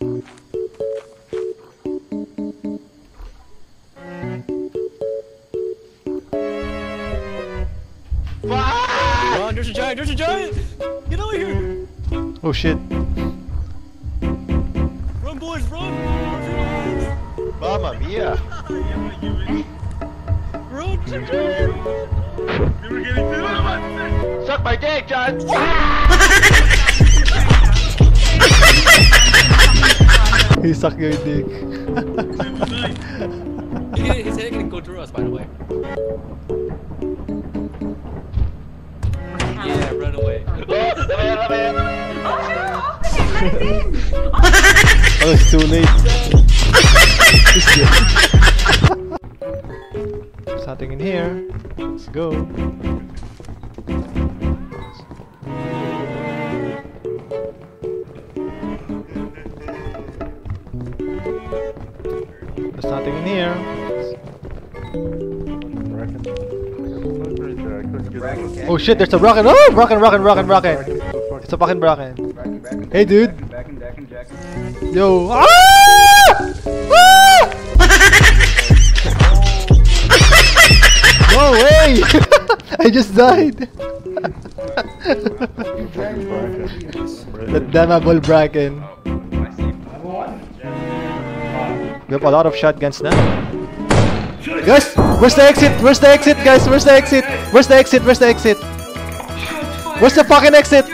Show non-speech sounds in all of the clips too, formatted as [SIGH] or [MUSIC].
Run, there's a giant, there's a giant! Get over here! Oh shit. Run, boys, run! Run, Mamma mia! Run, there's a giant! You were getting through Suck my dick, John! He sucked your dick. He can, his head can go through us, by the way. Yeah, run away. [LAUGHS] Oh, it's too late. [LAUGHS] He's dead. Something in here. Let's go. Nothing in here. Oh shit, there's a rocket. Oh, rocket, rocket, rocket, rocket. It's a fucking rocket. Hey, dude. Yo. Ah! Ah! no way! [LAUGHS] I just died. [LAUGHS] the damnable bracken. We have a lot of shotguns now. Guys, where's the exit? Where's the exit, guys? Where's the exit? Where's the exit? Where's the exit? Where's the fucking exit?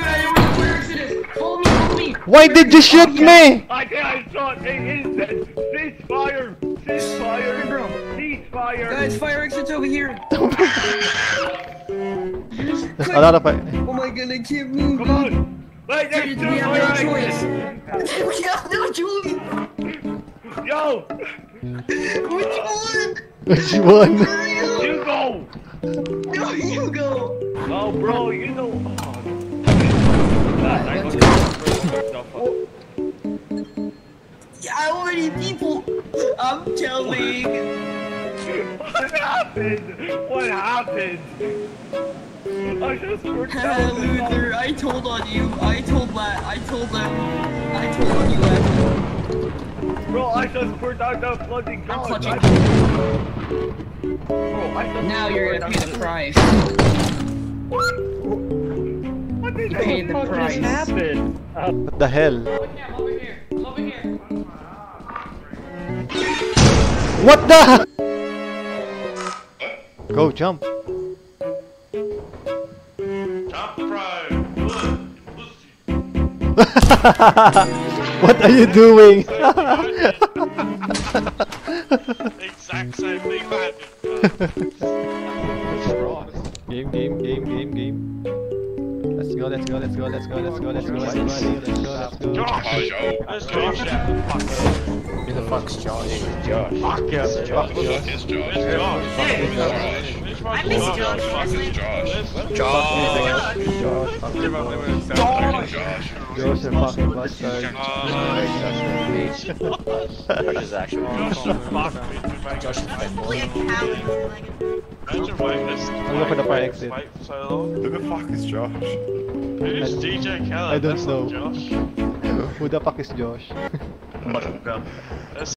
Why did you shoot me? I think I saw it. It is dead. Ceasefire! Ceasefire! Bro. Ceasefire! Guys, fire exits over here. [LAUGHS] There's a lot of uh, Oh my god, I can't move. Come on! Wait, there's two we have fire no exits! choice. [LAUGHS] we have no choice. Which one? Which one? You go! No, you go. Oh, bro, you know. Oh. I many people? I'm telling. What happened? What happened? I just worked out. Luther, I told on you. I told that. I told them. I told on you. Bro, I just poured out that flooding I'm gun. clutching. Bro, I just Now you're gonna pay the price. What did pay the fuck price. just happened? Uh, What the hell? What the? Go jump. Jump, pro. Pussy. [LAUGHS] what are you doing? Exact same thing, happened. game, game, game, game, game. Let's go, let's go, let's go, let's go, let's go, let's go, let's go, let's go, let's go, let's go. Josh. Let's go. Who the fuck's Josh? Josh. fuck yeah. Fuck is Josh? It's Josh. I miss Josh. Fuck is Josh? Josh. Josh. Fucking Josh. Josh, you fucking bastard. Josh Josh is actually Josh Play a coward. Like, Imagine waiting this. I'm looking for the fire exit. Wait for so long. Who the fuck is Josh? Who's DJ Khaled? I don't That's not know. Josh. Who the fuck is Josh? That's